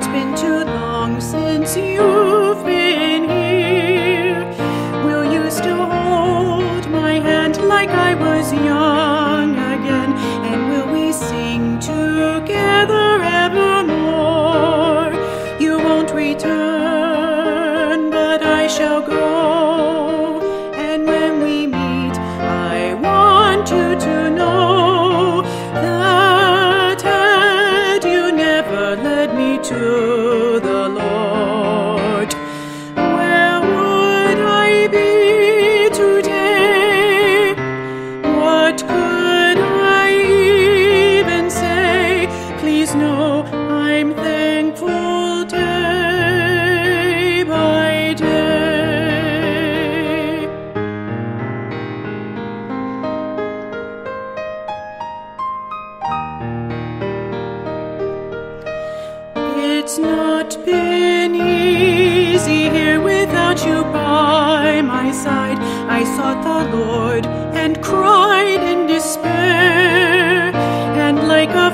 It's been too long since you've been here. Will you still hold my hand like I was young again? And will we sing together evermore? You won't return, but I shall go. And when we meet, I want you to What could I even say? Please know I'm thankful day by day. It's not been easy here without you by my side. I sought the Lord and cried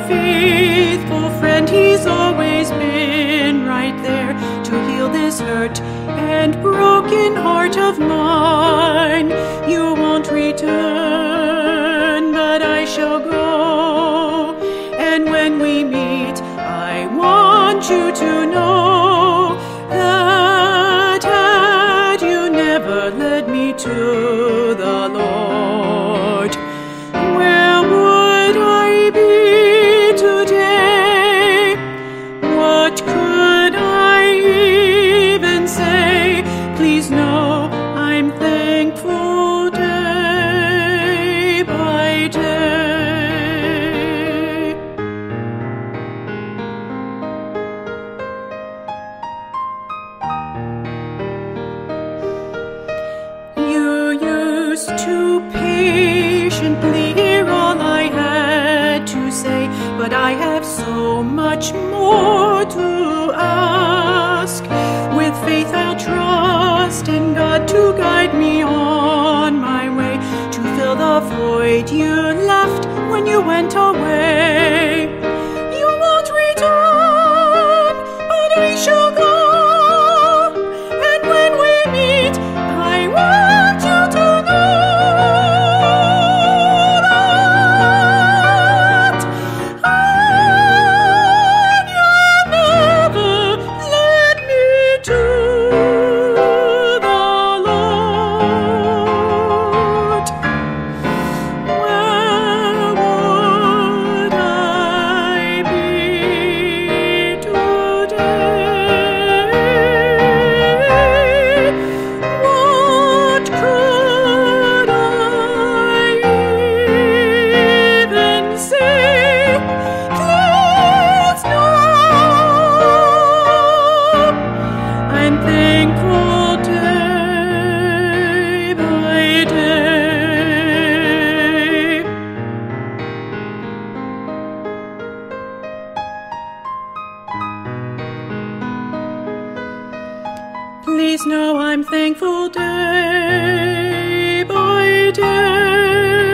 faithful friend, He's always been right there to heal this hurt and broken heart of mine. You won't return, but I shall go. And when we meet, I want you to know patiently hear all I had to say, but I have so much more to ask. With faith, I'll trust in God to guide me on my way, to fill the void you left when you went away. Please know I'm thankful day by day.